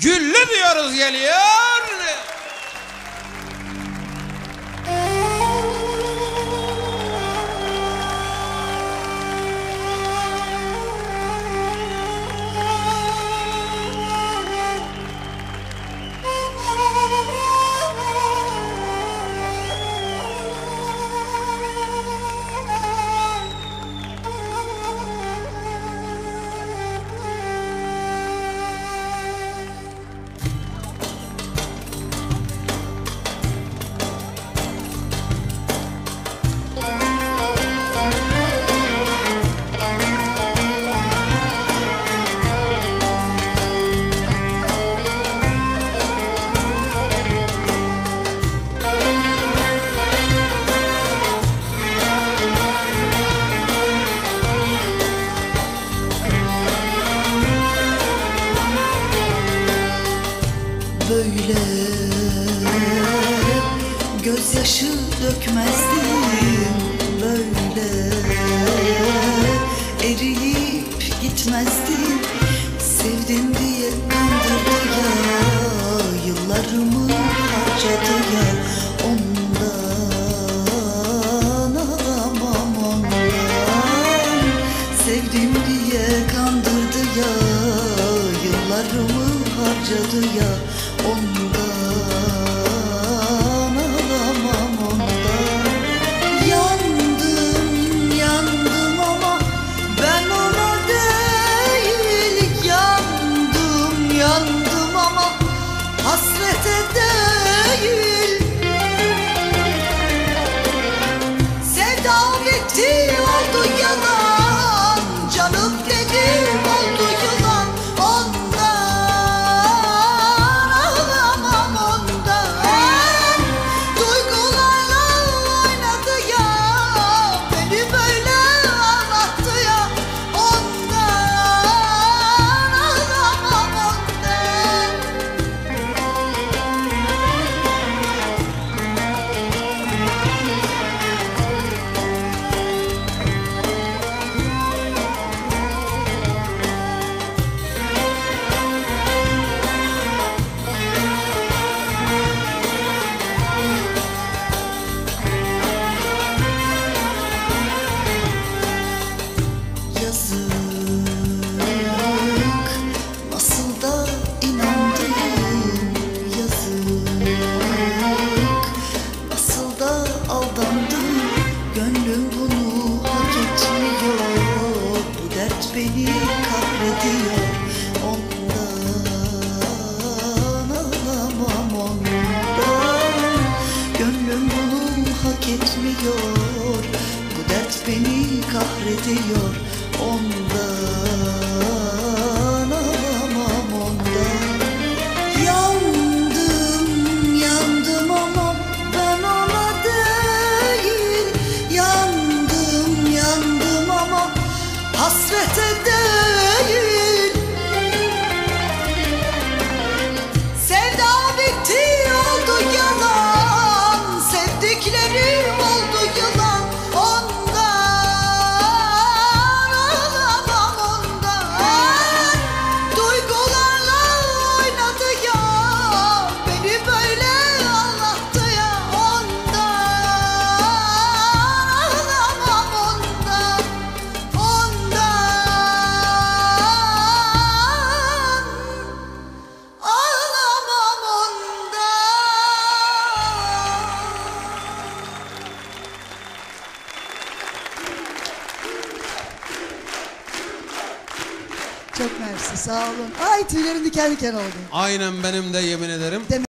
Güllü diyoruz geliyor. Gözyaşı dökmezdim böyle. Eriyip gitmezdim Sevdim diye kandırdı ya Yıllarımı harcadı ya Ondan alamam ondan Sevdim diye kandırdı ya Yıllarımı harcadı ya Ondan Ondan alamam ondan. Gönlüm bunu hak etmiyor. Bu dert beni kahrediyor. Ondan Çok mersi sağ olun. Ay tüylerim diken diken oldu. Aynen benim de yemin ederim. Demek